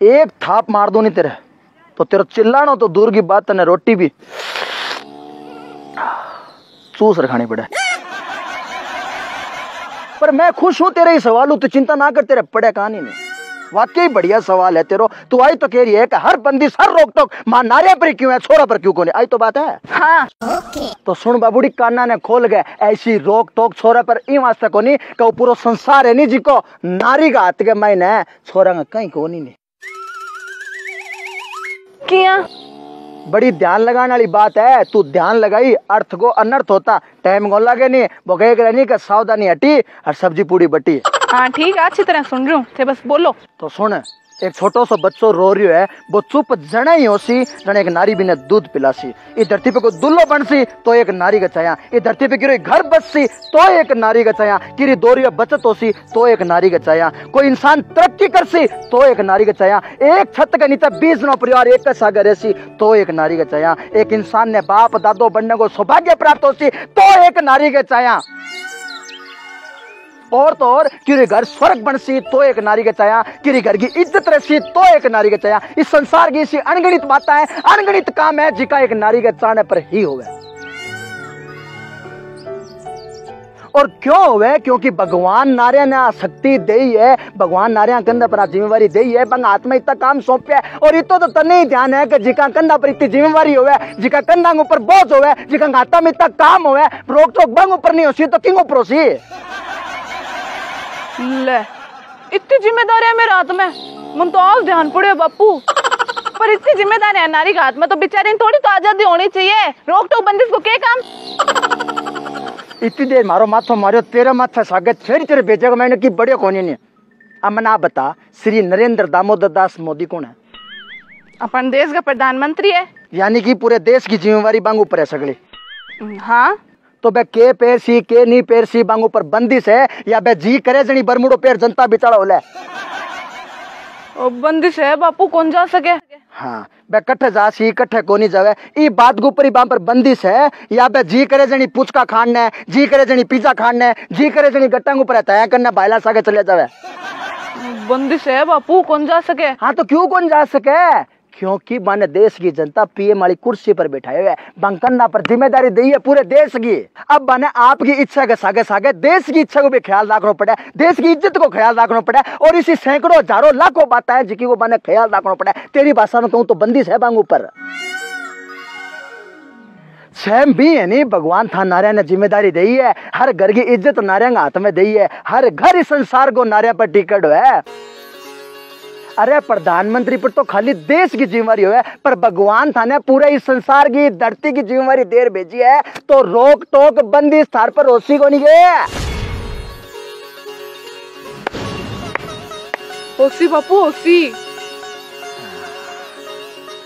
एक थाप मार दो नहीं तेरे। तो तेरा चिल्लाना तो दूर की बात तने रोटी भी। चूस रखानी पड़े। पर मैं खुश हूँ तेरे ही सवाल हूँ तू चिंता ना कर तेरे पड़े कहानी में वाकई बढ़िया सवाल है तेरो। तू आई तो कह रही है कि हर बंदी हर रोक टोक माँ नारिया पर क्यों है छोरा पर क्यों कोने? आई तो बात है। हाँ। तो सुन बाबूड़ी काना ने खोल गए ऐसी रोक टोक छोरा पर ई वास्ते कोनी कि पूरा संसार है नी जी को नारी का हाथ के मायने छोरा का कहीं कोनी नहीं। किया बड़ी ध्यान लगाने वाली बात है। तू ध्यान लगाई अर्थ को अनर्थ होता। टाइम को लगे नहीं? कहे नहीं कि सावधानी हटी और सब्ज़ी पूरी बटी। हाँ ठीक है अच्छी तरह सुन रही हूँ। बस बोलो। तो सुन एक छोटो सो बच्चो रो रही है, वो चुप जने ही होसी जने एक नारी भी ने दूध पिलासी। इस धरती पे को दुल्लो बनसी तो एक नारी का चाया। इस धरती पे गिरो घर बससी तो एक नारी का छाया किरी दोरी बचत होसी तो एक नारी का चाया। कोई इंसान तरक्की करसी तो एक नारी का चाया। एक छत के नीचे बीस नो परिवार एक का सागर रहसी तो एक नारी का चाया। एक इंसान ने बाप, दादो, बनने को सौभाग्य प्राप्त होसी तो एक नारी का छाया और तो और, किरी घर स्वर्ग बनसी तो एक नारी के चाया, किरी घर की इज़्ज़त रहसी तो एक नारी के चाया। इस संसार की ऐसी अनगणित बातें है अनगणित काम है, जिका एक नारी के चाहने पर ही होवे। और क्यों होवे? क्योंकि भगवान नारिया ने शक्ति दे है, भगवान नारिया कंधा पर जिम्मेवारी दे है, बंग आत्मा इतना काम सौंपे और इतो तो तने ही ध्यान है कि जिका कंधा पर इतनी जिम्मेवारी होवे, जिका कंधा ऊपर बोझ होवे, जिका हाथा में इतना काम होवे रोक टोक बंग ऊपर नहीं होसी तो किंग ऊपर होसी? ले इतनी ज़िम्मेदारी है मेरे हाथ में। मन तो आज ध्यान पड़े बापू। पर इतनी ज़िम्मेदारी है नारी के हाथ में तो बेचारी थोड़ी तो आज़ादी होनी चाहिए। रोक टोक बंदिश को क्या काम? इतनी देर मारो माथो मारो तेरा माथा सागत फिर तेरे बेचे को मैंने की बड़े कोनी नहीं। अब मना बता श्री नरेंद्र दामोदर दास मोदी कौन है? अपन देश का प्रधानमंत्री है। यानी कि पूरे देश की जिम्मेवारी बांग ऊपर है सगली। हाँ? तो बे के पैर सी के नी पैर सी बांग ऊपर बंदिश है या बे जी करे जनी बरमुडो पैर जनता बिचारा होले। ओ बंदिश है बापू कौन जा सके? हाँ बे कट्ठे जासी कट्ठे कोनी जावे। ई बात के ऊपर ही बां पर बंदिश है या बे जी करे जनी पुचका खाने जी करे जनी पिज्जा खाने जी करे जनी गट्टांग ऊपर तय करने बायला सागे चले जावे। बंदिश है बापू कौन जा सके? हाँ तो क्यों कौन जा सके? क्योंकि माने देश की जनता पीएम वाली कुर्सी पर बैठाए हुए बंकन्ना पर ज़िम्मेदारी दी है पूरे देश की। अब माने आपकी इच्छा के सागे सागे देश की इच्छा को भी ख्याल रखना पड़े, देश की इज़्ज़त को ख्याल रखना पड़े और इसी सैकड़ों, हज़ारों, लाखों बातें हैं जिनकी को माने ख्याल रखना पड़े। तेरी भाषा में कहूँ तो बंदिश है बांग ऊपर स्वयं भी है नहीं भगवान था नारायण ने ज़िम्मेदारी दी है। हर घर की इज़्ज़त नारिया के हाथ में दी है। हर घर संसार को नारिया पर टिकट है। अरे प्रधानमंत्री पर तो खाली देश की जिम्मेवारी है पर भगवान था ने पूरे इस संसार की धरती की जिम्मेवारी देर भेजी है तो रोक टोक बंदी स्थान पर रोसी को नहीं गए। होसी बापू होसी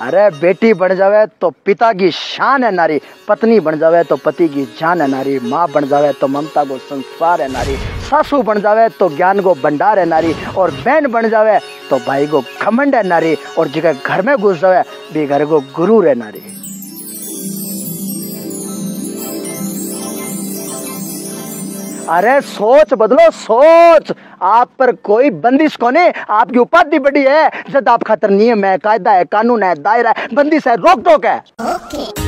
अरे बेटी बन जावे तो पिता की शान है नारी पत्नी बन जावे तो पति की जान है नारी माँ बन जावे तो ममता को संस्कार है नारी सासू बन जावे तो ज्ञान को भंडार है नारी और बहन बन जावे तो भाई को घमंड है नारी, और जिसके घर में घुस जावे भी घर को गुरु है नारी। अरे सोच बदलो, सोच। आप पर कोई बंदिश को नहीं आपकी उपाधि बड़ी है। जब आप खातर है कायदा है, कानून है, दायरा है, बंदिश है, रोक टोक है।